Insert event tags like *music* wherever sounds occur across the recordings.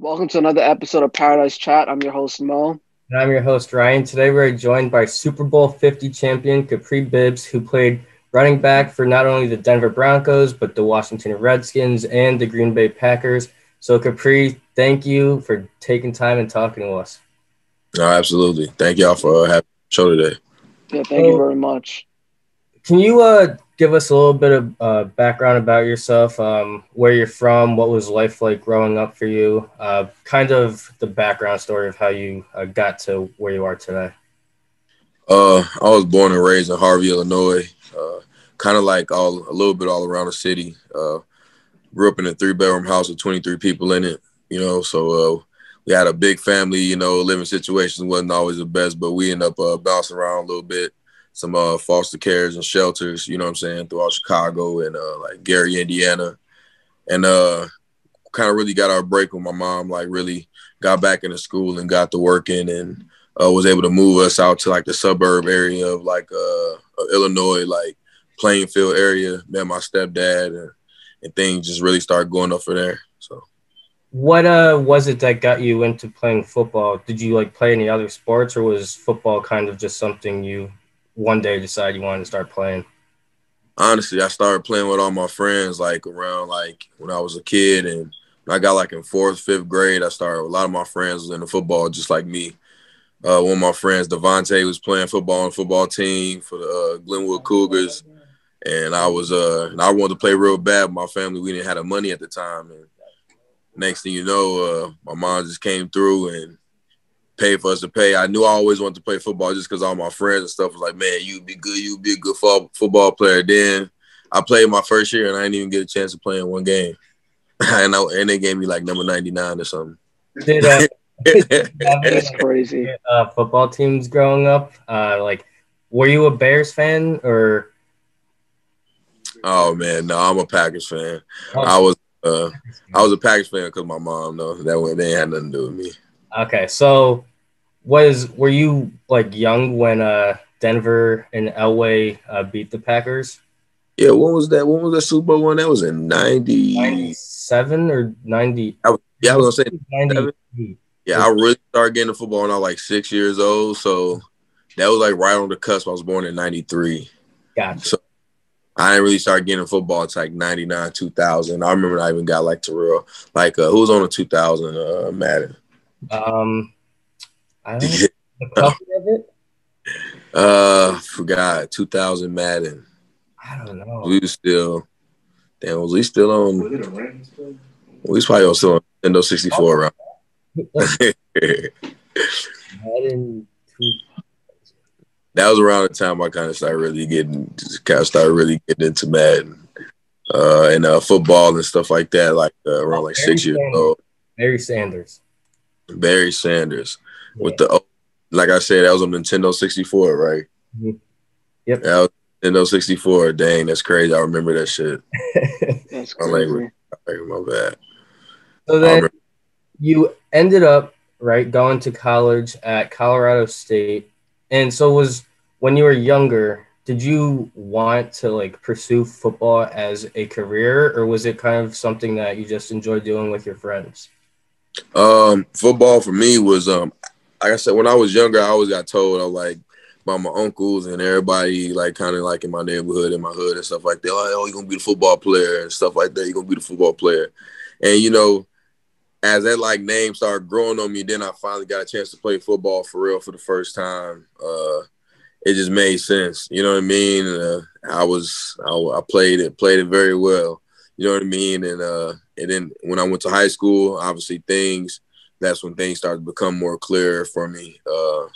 Welcome to another episode of Paradise Chat. I'm your host, Mo. And I'm your host, Ryan. Today we're joined by Super Bowl 50 champion Kapri Bibbs, who played running back for not only the Denver Broncos, but the Washington Redskins and the Green Bay Packers. So, Kapri, thank you for taking time and talking to us. No, absolutely. Thank y'all for uh, having the show today. Yeah, thank you very much. Can you uh, give us a little bit of uh, background about yourself, um, where you're from, what was life like growing up for you, uh, kind of the background story of how you uh, got to where you are today? Uh, I was born and raised in Harvey, Illinois. Uh, kind of like all a little bit all around the city. Uh, grew up in a three bedroom house with 23 people in it. You know, so we had a big family. You know, living situations wasn't always the best, but we ended up bouncing around a little bit some uh, foster cares and shelters, you know what I'm saying, throughout Chicago and uh, like Gary, Indiana. And uh, kind of really got our break when my mom like really got back into school and got to working and uh, was able to move us out to like the suburb area of like uh, Illinois, like Plainfield area. Met my stepdad and, and things just really started going up for there. So. What uh was it that got you into playing football? Did you like play any other sports, or was football kind of just something you one day decide you wanted to start playing? Honestly, I started playing with all my friends like around like when I was a kid, and I got like in fourth, fifth grade. I started. A lot of my friends was in the football, just like me. Uh, one of my friends, Devonte, was playing football on football team for the uh, Glenwood Cougars, and I was uh, and I wanted to play real bad. my family, we didn't have the money at the time, and next thing you know, uh, my mom just came through and paid for us to pay. I knew I always wanted to play football just because all my friends and stuff was like, man, you'd be good, you'd be a good football player. Then I played my first year and I didn't even get a chance to play in one game. *laughs* and, I, and they gave me like number 99 or something. Did, uh, *laughs* That's *laughs* crazy. Uh, football teams growing up, uh, like, were you a Bears fan or? Oh man, no, I'm a Packers fan. Oh. I was, uh, I was a Packers fan because my mom. though. that way they had nothing to do with me. Okay, so was were you like young when uh Denver and Elway uh, beat the Packers? Yeah, when was that? When was the Super Bowl one? That was in 90... 97 or 90? I, yeah, I was gonna say 90. Yeah, I really started getting the football when I was like six years old. So that was like right on the cusp. I was born in 93. Gotcha. So I didn't really start getting football until like 99, 2000. I remember I even got like Terrell. Like, uh, who was on the 2000 uh, Madden? Um, I *laughs* don't know the cover of it. Uh, forgot 2000 Madden. I don't know. We was still, damn, was we still on? We was probably on still on Nintendo 64 oh. *laughs* Madden. That was around the time I kind of started really getting, kind of started really getting into Madden, uh, and uh, football and stuff like that. Like uh, around like six years old. Barry Sanders. Barry Sanders yeah. with the like I said, that was on Nintendo 64, right? Mm-hmm. Yep. That was Nintendo 64. Dang, that's crazy. I remember that shit. *laughs* that's crazy. Like, my bad. So then you ended up right going to college at Colorado State, and so was when you were younger. Did you want to like pursue football as a career, or was it kind of something that you just enjoyed doing with your friends? Um, football for me was um, like I said, when I was younger, I always got told I was like by my uncles and everybody like kind of like in my neighborhood, in my hood and stuff like that. Like, oh, you're gonna be the football player and stuff like that. You're gonna be the football player, and you know, as that like name started growing on me, then I finally got a chance to play football for real for the first time. Uh, it just made sense. You know what I mean? Uh, I was I, I, played it played it very well. You know what I mean? And uh, and then when I went to high school, obviously things that's when things started to become more clear for me. Uh,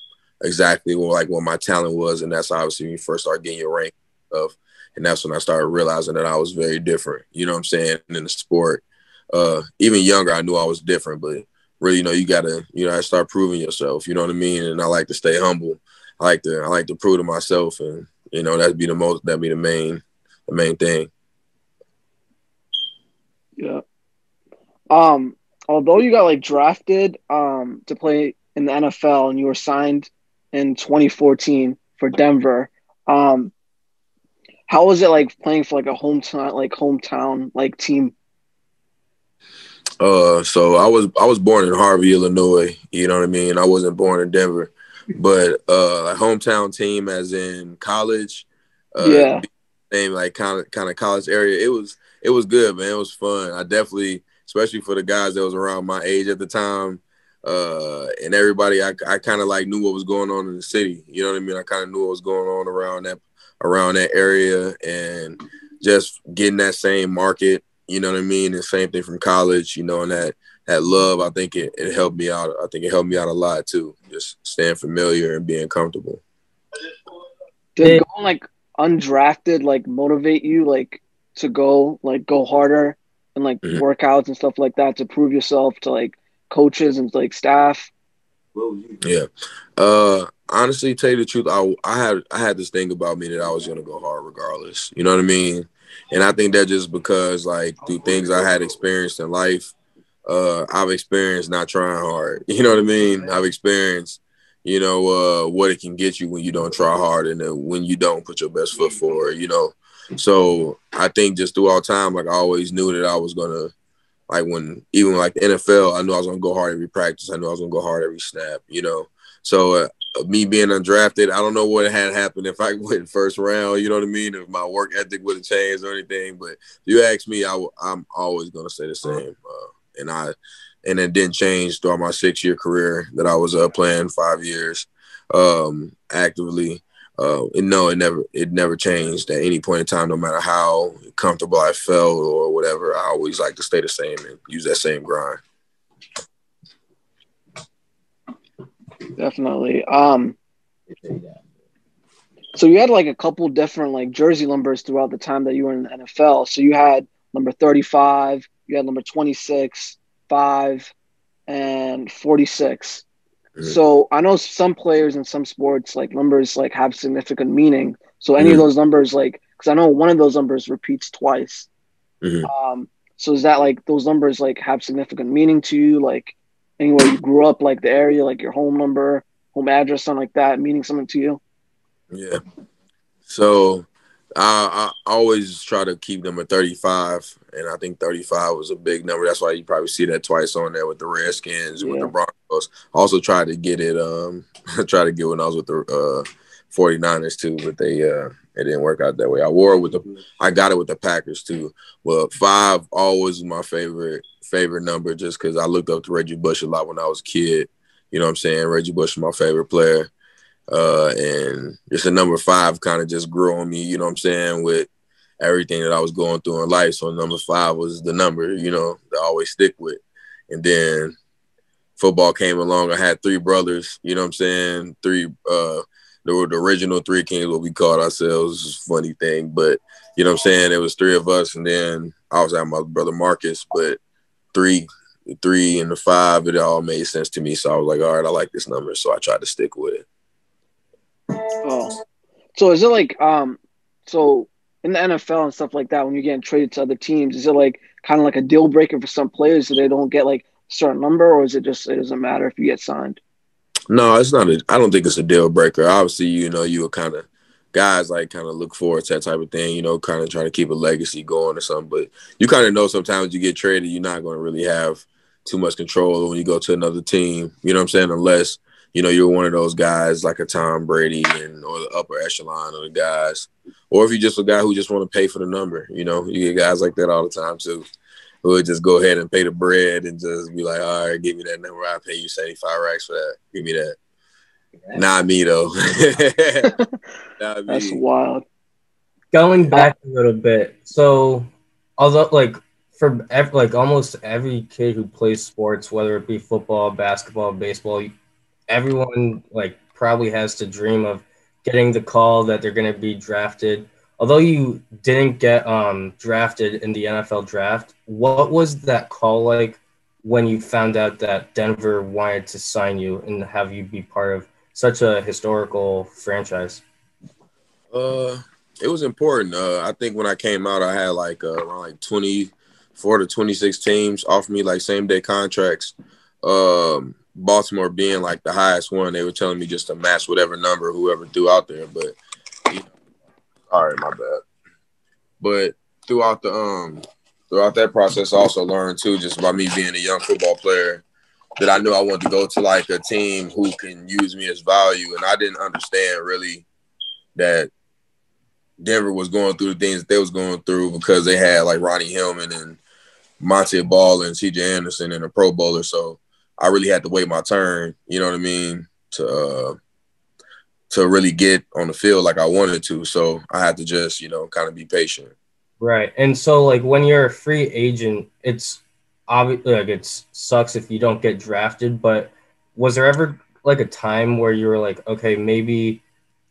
exactly what like what my talent was, and that's obviously when you first start getting your rank of, and that's when I started realizing that I was very different. You know what I'm saying? In the sport, uh, even younger, I knew I was different, but really, you know, you gotta, you know, start proving yourself. You know what I mean? And I like to stay humble. I like to, I like to prove to myself, and you know, that'd be the most, that'd be the main, the main thing. Yeah. Um, although you got like drafted um to play in the NFL and you were signed in 2014 for Denver, um, how was it like playing for like a hometown like hometown like team? Uh, so I was I was born in Harvey, Illinois. You know what I mean. I wasn't born in Denver, but uh, hometown team, as in college. Uh, yeah. Same like kind of kind of college area. It was it was good, man. It was fun. I definitely, especially for the guys that was around my age at the time, uh, and everybody. I, I kind of like knew what was going on in the city. You know what I mean? I kind of knew what was going on around that around that area, and just getting that same market. You know what I mean? The same thing from college. You know, and that that love. I think it, it helped me out. I think it helped me out a lot too. Just staying familiar and being comfortable. Did going like undrafted like motivate you like to go like go harder and like mm-hmm. workouts and stuff like that to prove yourself to like coaches and like staff? Yeah. Uh honestly, tell you the truth, I I had I had this thing about me that I was gonna go hard regardless. You know what I mean? And I think that just because like through things I had experienced in life, uh, I've experienced not trying hard. *laughs* You know what I mean? I've experienced, you know, uh, what it can get you when you don't try hard and when you don't put your best foot forward. You know, so I think just throughout time, like I always knew that I was gonna like when even like the NFL, I knew I was gonna go hard every practice. I knew I was gonna go hard every snap. You know, so uh, me being undrafted, I don't know what had happened if I *laughs* went first round. You know what I mean? If my work ethic would have changed or anything. But you ask me, i w- I'm always gonna say the same. Uh, and I and it didn't change throughout my six year career that I was uh, playing five years um, actively. Uh, no, it never it never changed at any point in time, no matter how comfortable I felt or whatever. I always like to stay the same and use that same grind. Definitely. Um, so you had like a couple different like jersey numbers throughout the time that you were in the NFL. So you had number 35, you had number 26, 5, and 46. Mm-hmm. So I know some players in some sports like numbers like have significant meaning. So any mm-hmm. of those numbers like because I know one of those numbers repeats twice. Mm-hmm. Um, so is that like those numbers like have significant meaning to you? Like anywhere you grew up, like the area, like your home number, home address, something like that, meaning something to you? Yeah. So I, I always try to keep them at 35, and I think 35 was a big number. That's why you probably see that twice on there with the Redskins, yeah. with the Broncos. I Also tried to get it, um, *laughs* try to get when I was with the uh, 49ers too, but they uh, it didn't work out that way. I wore it with the, I got it with the Packers too. Well, five always was my favorite favorite number just because I looked up to Reggie Bush a lot when I was a kid. You know what I'm saying? Reggie Bush is my favorite player. Uh, and just a number five kind of just grew on me, you know what I'm saying, with everything that I was going through in life. So number five was the number, you know, I always stick with. And then football came along. I had three brothers, you know what I'm saying? Three uh were the original three kings, what we called ourselves, funny thing. But you know what I'm saying? It was three of us, and then I was at my brother Marcus, but three three and the five, it all made sense to me. So I was like, all right, I like this number. So I tried to stick with it. Oh, so is it like um, so in the NFL and stuff like that, when you're getting traded to other teams, is it like kind of like a deal breaker for some players so they don't get like a certain number, or is it just it doesn't matter if you get signed? No, it's not. I don't think it's a deal breaker. Obviously, you know, you were kind of guys like kind of look forward to that type of thing. You know, kind of trying to keep a legacy going or something. But you kind of know sometimes you get traded, you're not going to really have too much control when you go to another team. You know what I'm saying? Unless you know, you're one of those guys like a Tom Brady and or the upper echelon of the guys, or if you're just a guy who just want to pay for the number, you know, you get guys like that all the time too, who would just go ahead and pay the bread and just be like, all right, give me that number, I'll pay you 75 racks for that. Give me that. Yeah. Not me though. *laughs* *laughs* Not That's wild. Going back a little bit, so although like for every, like almost every kid who plays sports, whether it be football, basketball, baseball, everyone like probably has to dream of getting the call that they're going to be drafted. Although you didn't get um, drafted in the NFL draft, what was that call like when you found out that Denver wanted to sign you and have you be part of such a historical franchise? Uh, it was important. Uh, I think when I came out, I had like uh, around like twenty four to twenty six teams offer me like same day contracts. Um, Baltimore being like the highest one, they were telling me just to match whatever number whoever threw out there. But you know, all right, my bad. But throughout the um throughout that process, I also learned too, just by me being a young football player, that I knew I wanted to go to like a team who can use me as value, and I didn't understand really that Denver was going through the things they was going through because they had like Ronnie Hillman and Montee Ball and C.J. Anderson and a Pro Bowler, so I really had to wait my turn. You know what I mean to uh, to really get on the field like I wanted to. So I had to just you know kind of be patient. Right, and so like when you're a free agent, it's obviously like it sucks if you don't get drafted. But was there ever like a time where you were like, okay, maybe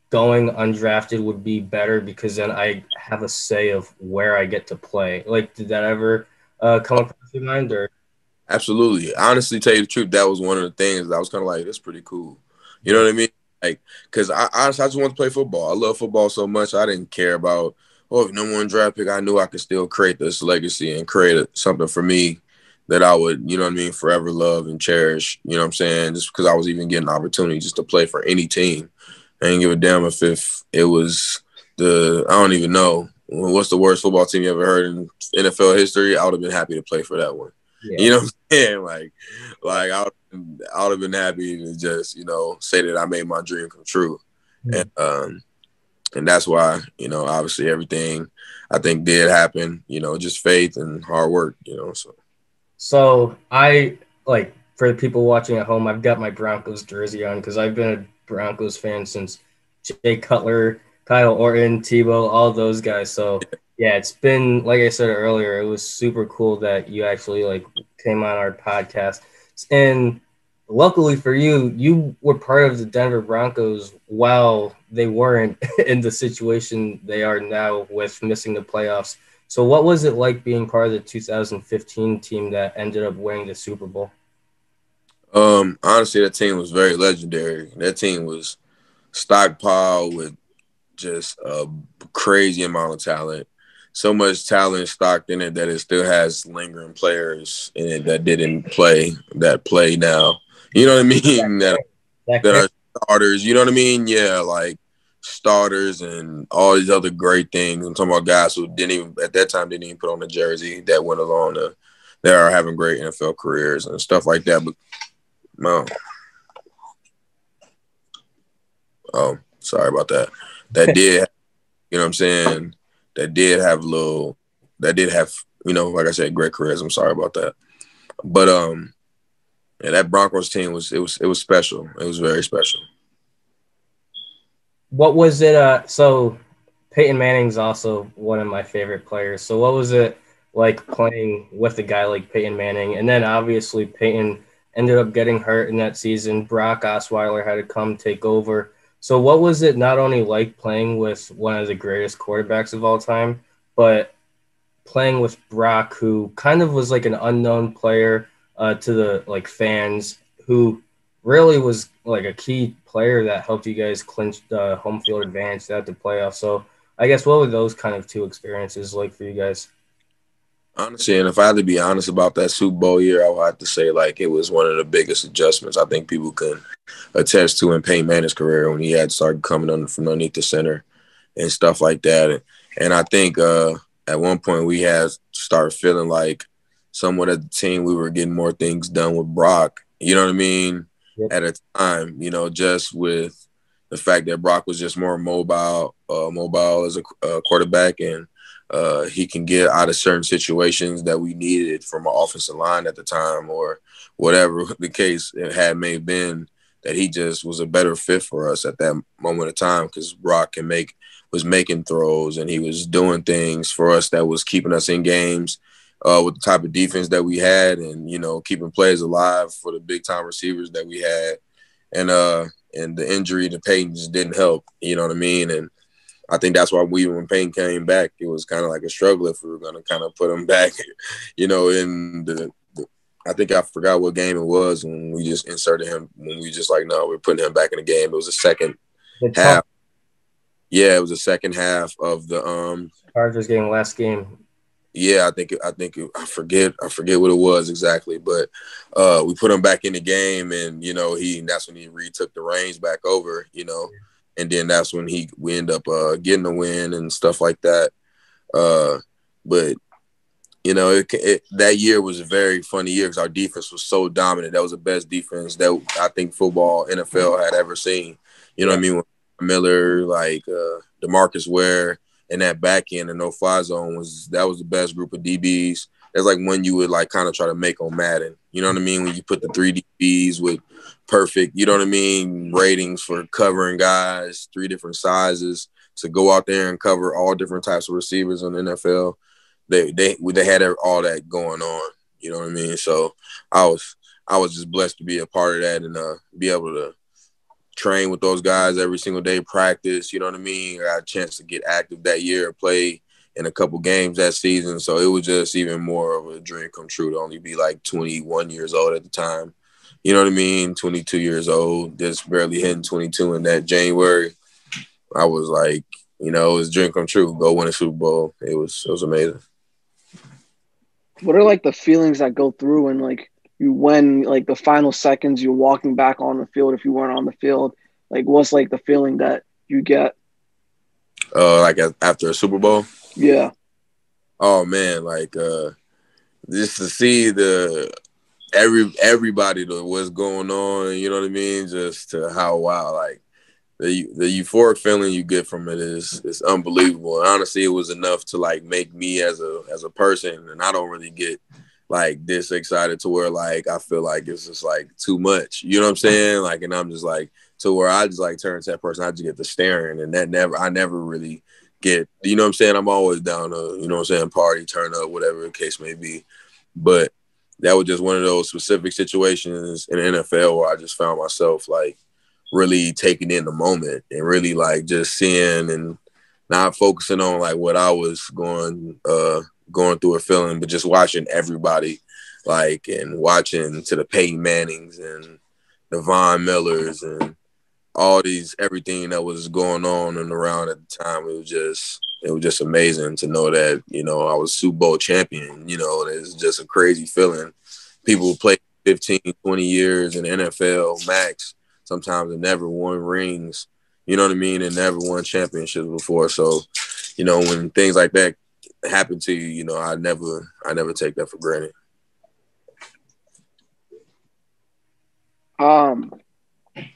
going undrafted would be better because then I have a say of where I get to play. Like, did that ever uh, come across your mind? Or absolutely, honestly, tell you the truth, that was one of the things that I was kind of like, that's pretty cool. You know what I mean? Like, cause I honestly, I just want to play football. I love football so much. I didn't care about oh, if number one draft pick. I knew I could still create this legacy and create something for me that I would, you know what I mean, forever love and cherish. You know what I'm saying? Just because I was even getting opportunity just to play for any team. I didn't give a damn if, if it was the I don't even know what's the worst football team you ever heard in NFL history. I would have been happy to play for that one. Yeah. You know what I'm saying? Like, like I would, I would have been happy to just you know say that I made my dream come true, mm-hmm. and um, and that's why you know obviously everything I think did happen. You know, just faith and hard work. You know, so. So I like for the people watching at home, I've got my Broncos jersey on because I've been a Broncos fan since Jay Cutler, Kyle Orton, Tebow, all those guys. So yeah, it's been like I said earlier, it was super cool that you actually like came on our podcast. And luckily for you, you were part of the Denver Broncos while they weren't *laughs* in the situation they are now with missing the playoffs. So what was it like being part of the 2015 team that ended up winning the Super Bowl? Um, honestly, that team was very legendary. That team was stockpiled with just a crazy amount of talent. So much talent stocked in it that it still has lingering players in it that didn't play that play now. You know what I mean? *laughs* That, that are starters. You know what I mean? Yeah, like starters and all these other great things. I'm talking about guys who didn't even at that time didn't even put on the jersey that went along to they are having great NFL careers and stuff like that. But no. Oh, sorry about that. That *laughs* did, you know what I'm saying? That did have a little, that did have, you know, like I said, great careers. I'm sorry about that. But, um, yeah, that Broncos team was, it was, it was special. It was very special. What was it? Uh, so Peyton Manning's also one of my favorite players. So what was it like playing with a guy like Peyton Manning? And then obviously Peyton ended up getting hurt in that season. Brock Osweiler had to come take over. So, what was it not only like playing with one of the greatest quarterbacks of all time, but playing with Brock, who kind of was like an unknown player uh, to the like fans, who really was like a key player that helped you guys clinch the home field advantage throughout the playoffs. So, I guess what were those kind of two experiences like for you guys? Honestly, and if I had to be honest about that Super Bowl year, I would have to say like it was one of the biggest adjustments I think people can attest to in Peyton Manning's career when he had started coming under from underneath the center and stuff like that. And, and I think uh, at one point we had started feeling like somewhat at the team we were getting more things done with Brock. You know what I mean? Yep. At a time, you know, just with the fact that Brock was just more mobile, uh, mobile as a uh, quarterback and uh, he can get out of certain situations that we needed from our offensive line at the time, or whatever *laughs* the case it had may have been. That he just was a better fit for us at that moment of time because Brock can make was making throws and he was doing things for us that was keeping us in games uh, with the type of defense that we had and you know keeping plays alive for the big time receivers that we had and uh and the injury to Peyton just didn't help you know what I mean and I think that's why we, when Payne came back, it was kind of like a struggle if we were going to kind of put him *laughs* back, you know, in the, the, I think I forgot what game it was when we just inserted him, when we just like, no, we're putting him back in the game. It was the second the half. Yeah, it was the second half of the um Chargers game, last game. Yeah, I think I think I forget I forget what it was exactly, but uh, we put him back in the game, and you know he that's when he retook the reins back over, you know. Yeah and then that's when he we end up uh, getting the win and stuff like that. Uh, but you know, it, it, that year was a very funny year because our defense was so dominant. That was the best defense that I think football NFL had ever seen. You know what I mean? Miller, like uh, DeMarcus Ware, and that back end and no fly zone was that was the best group of DBs. That's like when you would like kind of try to make on Madden. You know what I mean? When you put the three DBs with perfect, you know what I mean, ratings for covering guys, three different sizes to go out there and cover all different types of receivers on the NFL they they they had all that going on. You know what I mean? So I was I was just blessed to be a part of that and uh, be able to train with those guys every single day, practice. You know what I mean? I got a chance to get active that year, play in a couple games that season. So it was just even more of a dream come true to only be like 21 years old at the time. You know what I mean? 22 years old, just barely hitting 22 in that January. I was like, you know, it was dream come true. Go win a Super Bowl. It was it was amazing what are like the feelings that go through when like you when like the final seconds you're walking back on the field if you weren't on the field like what's like the feeling that you get uh like after a super bowl yeah oh man like uh just to see the every everybody to what's going on you know what i mean just to how wow like the the euphoric feeling you get from it is is unbelievable. And honestly, it was enough to like make me as a as a person, and I don't really get like this excited to where like I feel like it's just like too much. You know what I'm saying? Like, and I'm just like to where I just like turn to that person, I just get the staring, and that never I never really get. You know what I'm saying? I'm always down to you know what I'm saying party, turn up, whatever the case may be, but. That was just one of those specific situations in the NFL where I just found myself like really taking in the moment and really like just seeing and not focusing on like what I was going uh going through or feeling, but just watching everybody like and watching to the Peyton Mannings and the Von Millers and all these everything that was going on and around at the time. It was just it was just amazing to know that, you know, I was Super Bowl champion, you know, it's just a crazy feeling. People play 15, 20 years in NFL max sometimes and never won rings, you know what I mean, and never won championships before. So, you know, when things like that happen to you, you know, I never I never take that for granted. Um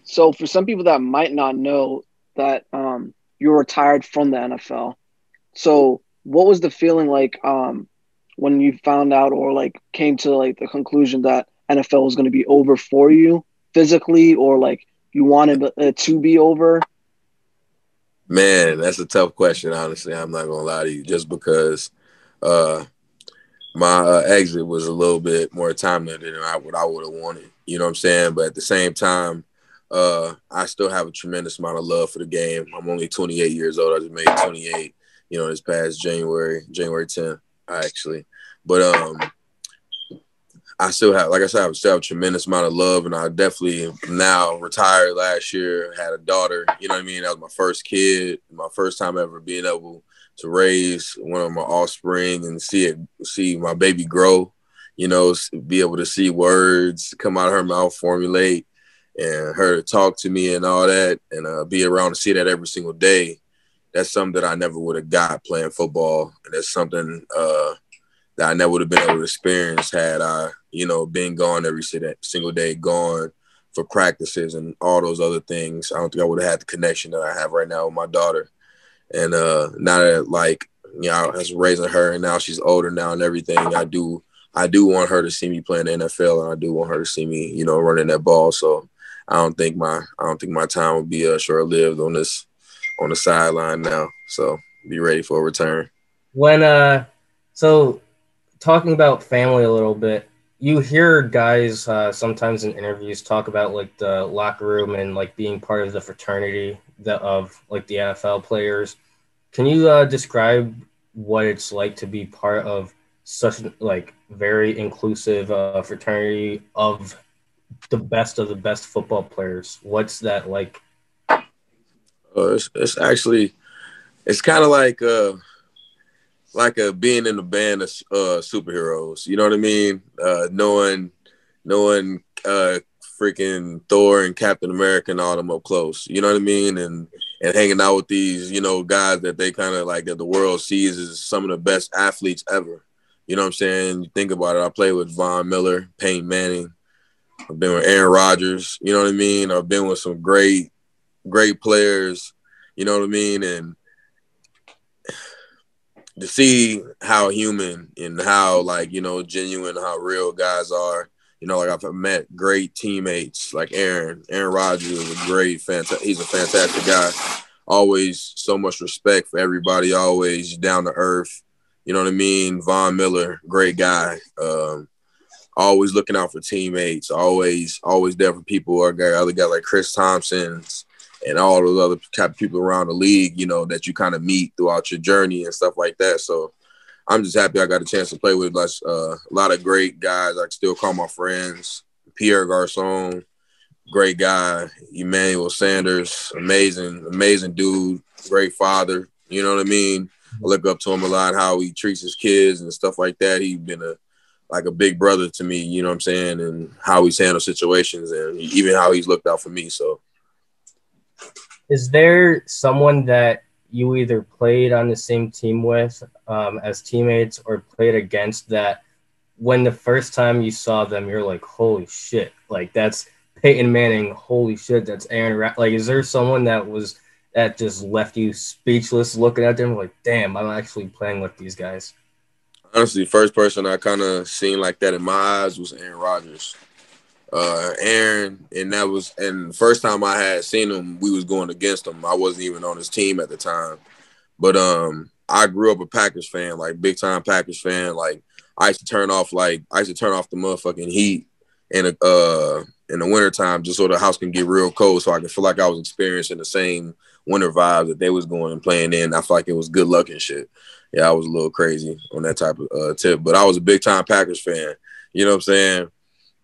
so for some people that might not know that um you're retired from the NFL. So what was the feeling like um when you found out or like came to like the conclusion that NFL was going to be over for you physically or like you wanted it to be over? Man, that's a tough question. Honestly, I'm not gonna lie to you. Just because uh, my uh, exit was a little bit more timely than I what I would have wanted. You know what I'm saying? But at the same time, uh, I still have a tremendous amount of love for the game. I'm only 28 years old. I just made 28. You know, this past January, January 10th, actually. But um, I still have, like I said, I still have a tremendous amount of love, and I definitely now retired last year, had a daughter. You know what I mean? That was my first kid, my first time ever being able to raise one of my offspring and see it, see my baby grow. You know, be able to see words come out of her mouth, formulate, and her talk to me and all that, and uh, be around to see that every single day. That's something that I never would have got playing football, and that's something. Uh, that I never would have been able to experience had I, you know, been gone every single day, gone for practices and all those other things. I don't think I would have had the connection that I have right now with my daughter. And uh now that like, you know, I was raising her and now she's older now and everything, I do I do want her to see me playing the NFL and I do want her to see me, you know, running that ball. So I don't think my I don't think my time will be uh, short lived on this on the sideline now. So be ready for a return. When uh so talking about family a little bit, you hear guys uh, sometimes in interviews talk about like the locker room and like being part of the fraternity that of like the NFL players. Can you uh, describe what it's like to be part of such like very inclusive uh, fraternity of the best of the best football players? What's that like? Uh, it's, it's actually it's kind of like uh like a being in a band of uh, superheroes. You know what I mean? Uh, knowing knowing uh, freaking Thor and Captain America and all them up close. You know what I mean? And and hanging out with these you know guys that they kind of like that the world sees as some of the best athletes ever. You know what I'm saying? Think about it. I played with Von Miller, Peyton Manning. I've been with Aaron Rodgers. You know what I mean? I've been with some great, great players. You know what I mean? And to see how human and how like you know genuine, how real guys are. You know, like I've met great teammates like Aaron. Aaron Rodgers is a great, fantastic. He's a fantastic guy. Always so much respect for everybody. Always down to earth. You know what I mean? Von Miller, great guy. Um, always looking out for teammates. Always, always there for people. Or other guy like Chris Thompson's and all those other of people around the league, you know, that you kind of meet throughout your journey and stuff like that. So I'm just happy I got a chance to play with uh, a lot of great guys. I still call my friends. Pierre Garcon, great guy. Emmanuel Sanders, amazing, amazing dude, great father. You know what I mean? I look up to him a lot, how he treats his kids and stuff like that. He's been a like a big brother to me, you know what I'm saying, and how he's handled situations and even how he's looked out for me. So is there someone that you either played on the same team with um, as teammates or played against that when the first time you saw them, you're like, holy shit, like that's Peyton Manning, holy shit, that's Aaron. Ra-. Like, is there someone that was that just left you speechless looking at them like, damn, I'm actually playing with these guys? Honestly, first person I kind of seen like that in my eyes was Aaron Rodgers uh, Aaron, and that was and first time I had seen him, we was going against him. I wasn't even on his team at the time, but um, I grew up a Packers fan, like big time Packers fan. Like I used to turn off like I used to turn off the motherfucking heat in a uh in the wintertime just so the house can get real cold, so I could feel like I was experiencing the same winter vibes that they was going and playing in. I felt like it was good luck and shit. Yeah, I was a little crazy on that type of uh, tip, but I was a big time Packers fan. You know what I'm saying?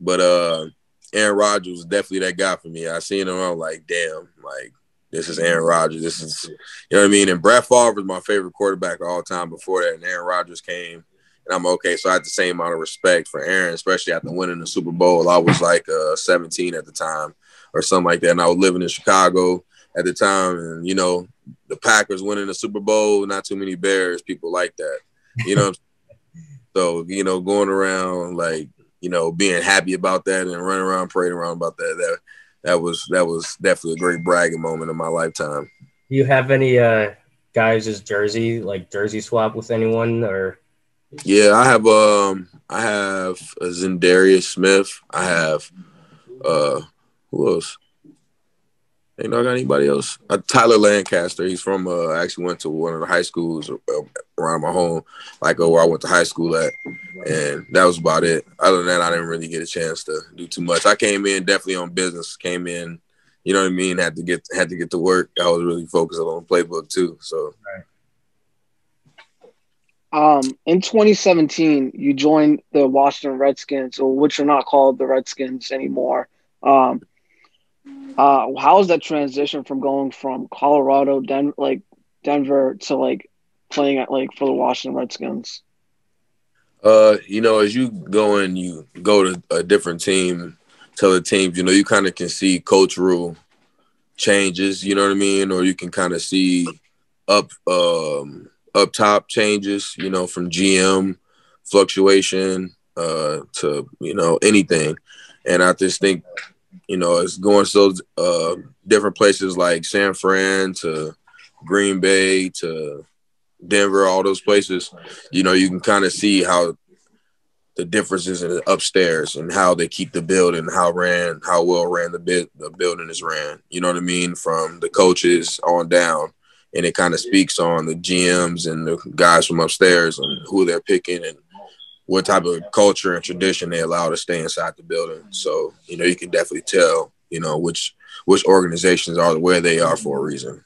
But uh, Aaron Rodgers was definitely that guy for me. I seen him, I'm like, damn, like this is Aaron Rodgers. This is, you know what I mean. And Brett Favre was my favorite quarterback of all time before that, and Aaron Rodgers came, and I'm okay. So I had the same amount of respect for Aaron, especially after winning the Super Bowl. I was like uh, 17 at the time, or something like that, and I was living in Chicago at the time, and you know, the Packers winning the Super Bowl, not too many Bears people like that, you know. *laughs* so you know, going around like you know, being happy about that and running around, parading around about that. That that was that was definitely a great bragging moment in my lifetime. Do you have any uh guys' jersey, like jersey swap with anyone or yeah, I have um I have a Za'Darius Smith. I have uh who else? Ain't know I got anybody else? Uh, Tyler Lancaster. He's from uh actually went to one of the high schools around my home, like uh, where I went to high school at, and that was about it. Other than that, I didn't really get a chance to do too much. I came in definitely on business. Came in, you know what I mean. Had to get had to get to work. I was really focused on playbook too. So. Um, in 2017, you joined the Washington Redskins, or which are not called the Redskins anymore. Um, uh, how is that transition from going from Colorado, Den- like Denver, to like playing at like for the Washington Redskins? Uh, you know, as you go and you go to a different team, to the teams, you know, you kind of can see cultural changes. You know what I mean, or you can kind of see up um up top changes. You know, from GM fluctuation uh to you know anything, and I just think you know, it's going so uh, different places like San Fran to Green Bay to Denver, all those places. You know, you can kind of see how the differences in the upstairs and how they keep the building, how ran, how well ran the bit the building is ran. You know what I mean? From the coaches on down. And it kind of speaks on the GMs and the guys from upstairs and who they're picking and what type of culture and tradition they allow to stay inside the building. So, you know, you can definitely tell, you know, which which organizations are where they are for a reason.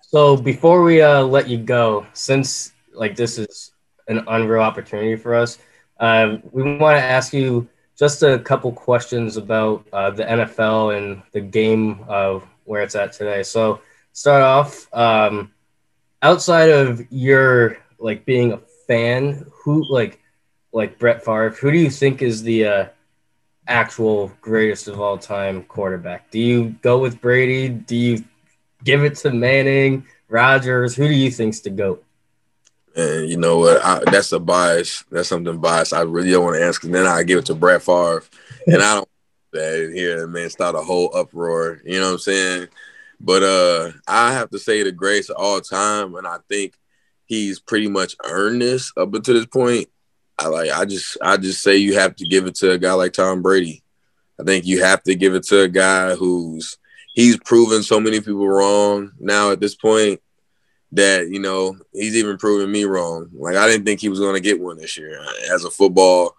So before we uh, let you go, since like this is an unreal opportunity for us, uh, we want to ask you just a couple questions about uh, the NFL and the game of where it's at today. So start off um, outside of your like being a fan, who like like Brett Favre, who do you think is the uh, actual greatest of all time quarterback? Do you go with Brady? Do you give it to Manning, Rodgers? Who do you think's the goat? And you know what? I, that's a bias. That's something biased. I really don't want to answer. Cause then I give it to Brett Favre, and I don't *laughs* that here man start a whole uproar. You know what I'm saying? But uh, I have to say the greatest of all time, and I think he's pretty much earned this up until this point. I like. I just. I just say you have to give it to a guy like Tom Brady. I think you have to give it to a guy who's he's proven so many people wrong now at this point that you know he's even proving me wrong. Like I didn't think he was going to get one this year as a football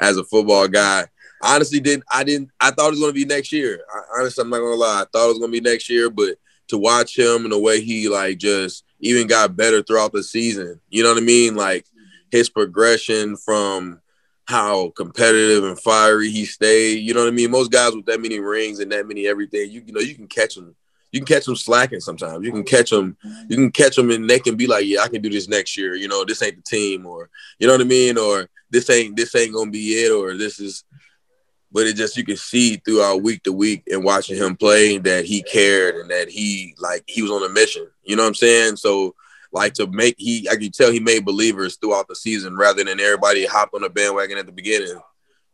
as a football guy. Honestly, didn't I didn't I thought it was going to be next year. I, honestly, I'm not going to lie. I thought it was going to be next year, but to watch him and the way he like just even got better throughout the season. You know what I mean? Like his progression from how competitive and fiery he stayed. You know what I mean? Most guys with that many rings and that many everything, you, you know, you can catch them. You can catch them slacking sometimes. You can catch them. You can catch them, and they can be like, "Yeah, I can do this next year." You know, this ain't the team, or you know what I mean, or this ain't this ain't gonna be it, or this is. But it just you can see throughout week to week and watching him play that he cared and that he like he was on a mission. You know what I'm saying? So like to make he I can tell he made believers throughout the season rather than everybody hopped on the bandwagon at the beginning.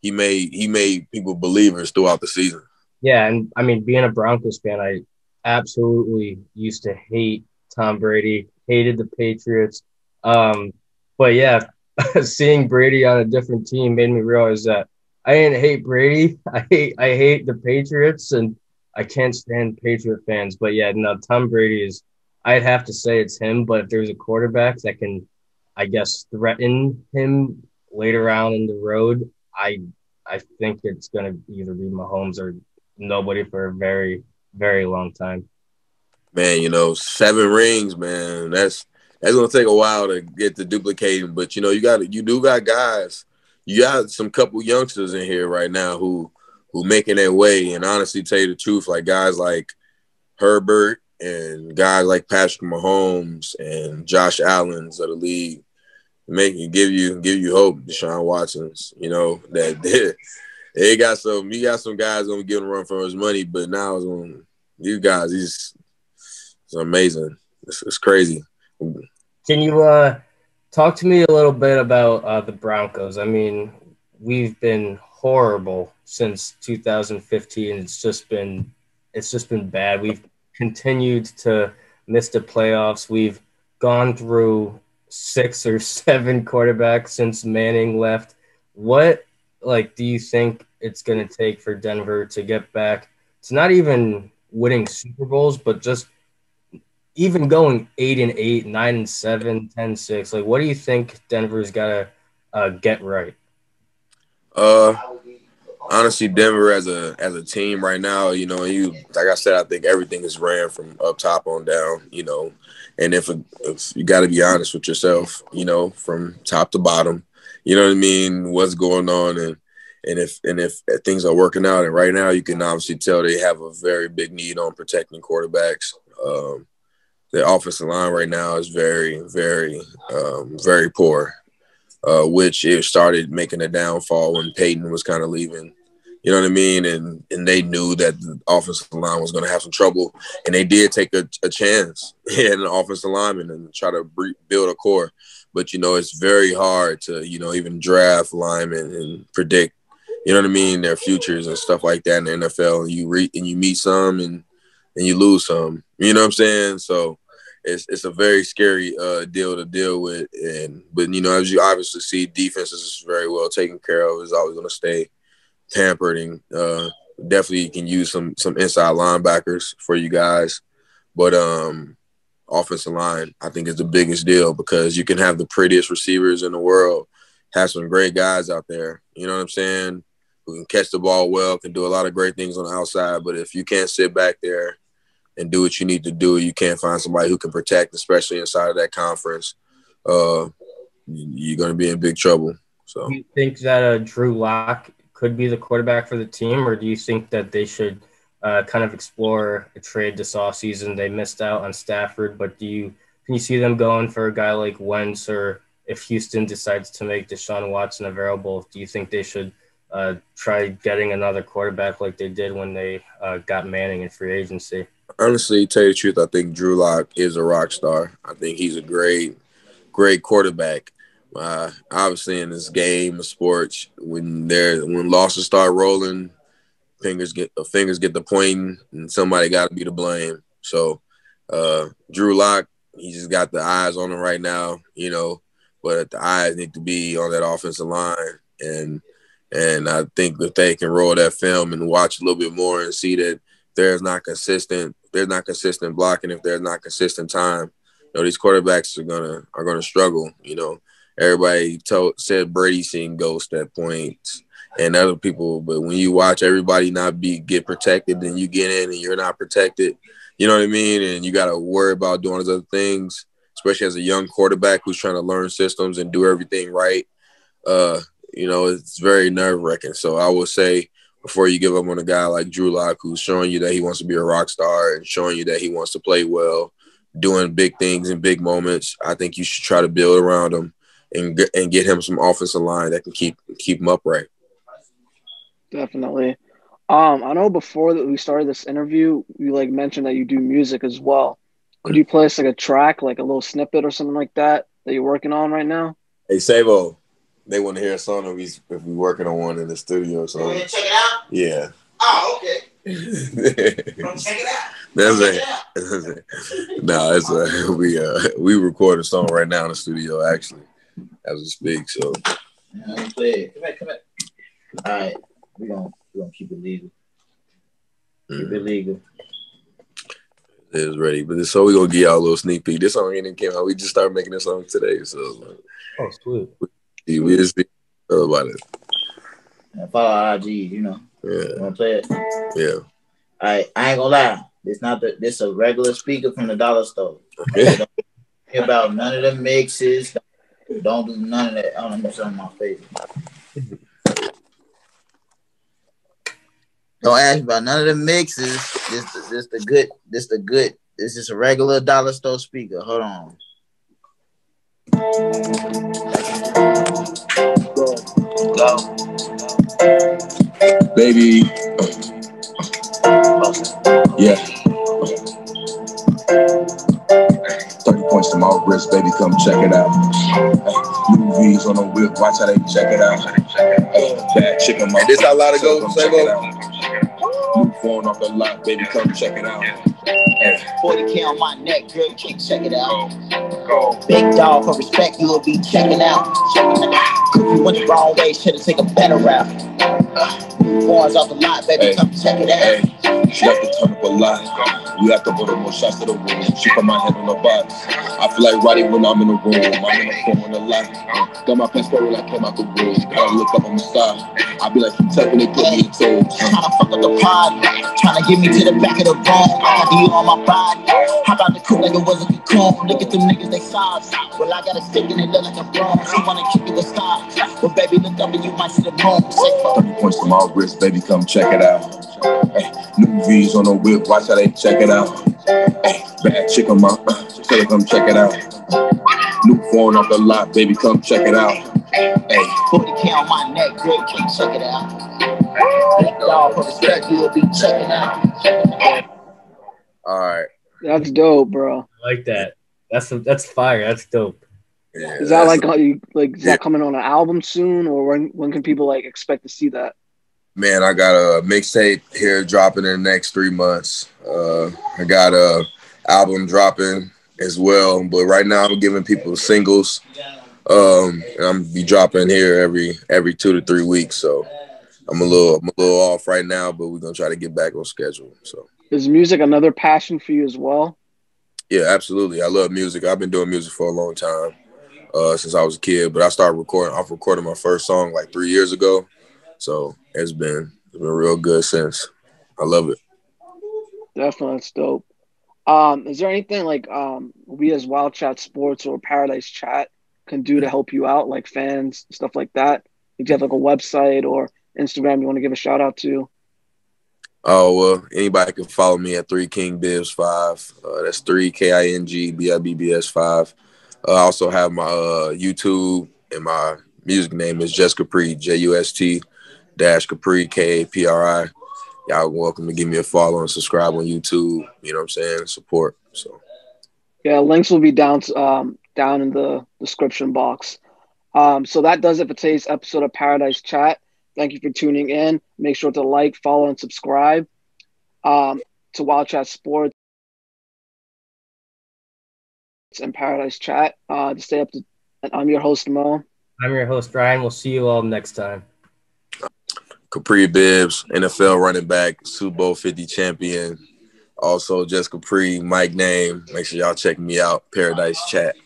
He made he made people believers throughout the season. Yeah, and I mean being a Broncos fan, I absolutely used to hate Tom Brady, hated the Patriots. Um, but yeah, *laughs* seeing Brady on a different team made me realize that I didn't hate Brady. *laughs* I hate I hate the Patriots and I can't stand Patriot fans. But yeah, no, Tom Brady is I'd have to say it's him, but if there's a quarterback that can, I guess, threaten him later on in the road, I I think it's gonna either be Mahomes or nobody for a very very long time. Man, you know, seven rings, man. That's that's gonna take a while to get to duplicating, but you know, you got you do got guys. You got some couple youngsters in here right now who who making their way. And honestly, tell you the truth, like guys like Herbert and guys like Patrick Mahomes and Josh Allen's of the league make you give you give you hope. Deshaun Watson's, you know that *laughs* they, they got some. You got some guys gonna give him run for his money, but now it's on you guys. He's it's amazing. It's, it's crazy. Can you uh, talk to me a little bit about uh, the Broncos? I mean, we've been horrible since 2015. It's just been it's just been bad. We've continued to miss the playoffs. We've gone through six or seven quarterbacks since Manning left. What like do you think it's going to take for Denver to get back? It's not even winning Super Bowls, but just even going eight and eight, nine and seven, 10 6. Like, what do you think Denver's got to uh, get right? Uh, honestly, Denver as a as a team right now, you know, you like I said, I think everything is ran from up top on down, you know, and if, if you got to be honest with yourself, you know, from top to bottom, you know what I mean, what's going on, and and if and if things are working out, and right now you can obviously tell they have a very big need on protecting quarterbacks. Um, the offensive line right now is very, very, um, very poor uh, which it started making a downfall when Peyton was kind of leaving. You know what I mean? And and they knew that the offensive line was going to have some trouble, and they did take a, a chance *laughs* in an offensive lineman and try to build a core. But you know, it's very hard to you know even draft linemen and predict. You know what I mean? Their futures and stuff like that in the NFL. And you re- and you meet some and and you lose some. You know what I'm saying? So it's it's a very scary uh, deal to deal with. And but you know, as you obviously see, defense is very well taken care of. Is always going to stay tampered, and uh, definitely can use some some inside linebackers for you guys. But um, offensive line, I think is the biggest deal because you can have the prettiest receivers in the world, have some great guys out there. You know what I'm saying? Who can catch the ball well, can do a lot of great things on the outside. But if you can't sit back there and do what you need to do. You can't find somebody who can protect, especially inside of that conference. Uh, you're going to be in big trouble. So, you think that uh, Drew Lock could be the quarterback for the team, or do you think that they should uh, kind of explore a trade this offseason? They missed out on Stafford, but do you can you see them going for a guy like Wentz, or if Houston decides to make Deshaun Watson available, do you think they should uh, try getting another quarterback like they did when they uh, got Manning in free agency? honestly, tell you the truth, I think Drew Lock is a rock star. I think he's a great, great quarterback. Uh, obviously, in this game of sports, when there when losses start rolling, fingers get uh, fingers get the pointing, and somebody got to be to blame. So, uh, Drew Lock, he just got the eyes on him right now, you know. But the eyes need to be on that offensive line, and and I think if they can roll that film and watch a little bit more and see that there's not consistent, there's not consistent blocking, if there's not consistent time, you know, these quarterbacks are gonna are gonna struggle. You know, everybody told said Brady seeing ghosts at points and other people, but when you watch everybody not be get protected, then you get in and you're not protected. You know what I mean? And you got to worry about doing those other things, especially as a young quarterback who's trying to learn systems and do everything right. Uh, you know, it's very nerve wracking. So I would say before you give up on a guy like Drew Lock, who's showing you that he wants to be a rock star and showing you that he wants to play well, doing big things in big moments, I think you should try to build around him and get, and get him some offensive line that can keep keep him upright. Definitely. Um, I know before that we started this interview, you like mentioned that you do music as well. Could you play us like a track, like a little snippet or something like that that you're working on right now? Hey Sabo, they want to hear a song if we if we working on one in the studio. So check it out. Yeah. Oh, okay. *laughs* check it out. That's it. *laughs* That's it. No, it's a *laughs* we uh we record a song right now in the studio actually as we speak. So yeah, play it. Come back, come back. All right, we gonna we gonna keep it legal. Keep it mm. legal. It is ready, but this so we gonna give y'all a little sneak peek. This song ain't came out. We just started making this song today, so. Oh, sweet. We, we just be about it. Yeah, follow IG, you know. Yeah. You wanna play it? Yeah. All right, I ain't gonna lie. This not the this a regular speaker from the dollar store. *laughs* about none of the mixes. Don't do none of that. I don't know something my face. Don't ask about none of the mixes. This this the good. This the good. This is a regular dollar store speaker. Hold on. Go. Baby. Yeah. 30 points to my wrist, baby, come check it out. New V's on the whip, watch how they check it out. bad chicken, my hey, this how lot of go, check it. New phone off the lot, baby, come check it out. 40k on my neck, girl, you can't check it out. Big dog, for respect, you will be checking out. If you went the wrong way, should've taken a better route. Boys off the lot, baby, hey, come check it out. Hey, she like to turn up a lot. We have to order more shots to the room. She put my head on the box. I feel like Roddy when I'm in the room. I'm in the phone on the lot. Got my passport when I came out the room. Gotta look up on the side. I be like Kentucky when they put me in toes. Trying to fuck up the pod. Trying to get me to the back of the room. I got you on my body. How about the cool like it was a cocoon? Look at them niggas, they size. Well, I got a stick and it look like a broom. She wanna keep me with style. Well, baby, look up and you might see the moon. 30 points to my wrist, baby, come check it out. Hey, new V's on the whip, watch how they check it out. Hey, bad chick on my, uh, tell her come check it out. New phone off the lot, baby, come check it out. Hey, 40k on my neck, girl, can't check it out. Big dog, for respect, you'll be checking out. All right. That's dope, bro. I like that. That's that's fire. That's dope. Yeah, is that like like is yeah. that coming on an album soon, or when when can people like expect to see that? Man, I got a mixtape here dropping in the next three months. Uh, I got a album dropping as well, but right now I'm giving people singles. Um, and I'm be dropping here every every two to three weeks. So I'm a little I'm a little off right now, but we're gonna try to get back on schedule. So is music another passion for you as well? Yeah, absolutely. I love music. I've been doing music for a long time, uh, since I was a kid. But I started recording. I've recorded my first song like three years ago. So it's been it's been real good since. I love it. Definitely, it's dope. Um, is there anything like um we as Wild Chat Sports or Paradise Chat can do to help you out, like fans, stuff like that? Do you have like a website or Instagram you want to give a shout out to? Oh well, anybody can follow me at Three King Bibbs Five. Uh, that's three K I N G B I B B S Five. I also have my uh, YouTube and my music name is Just Kapri J U S T dash Kapri K A P R I. Y'all welcome to give me a follow and subscribe on YouTube. You know what I'm saying? Support. So yeah, links will be down um, down in the description box. Um, so that does it for today's episode of Paradise Chat. Thank you for tuning in. Make sure to like, follow, and subscribe um, to Wild Chat Sports and Paradise Chat. Uh, to stay up to, I'm your host Mo. I'm your host Ryan. We'll see you all next time. Kapri Bibbs, NFL running back, Super Bowl 50 champion. Also, just Kapri, Mike Name. Make sure y'all check me out. Paradise Chat.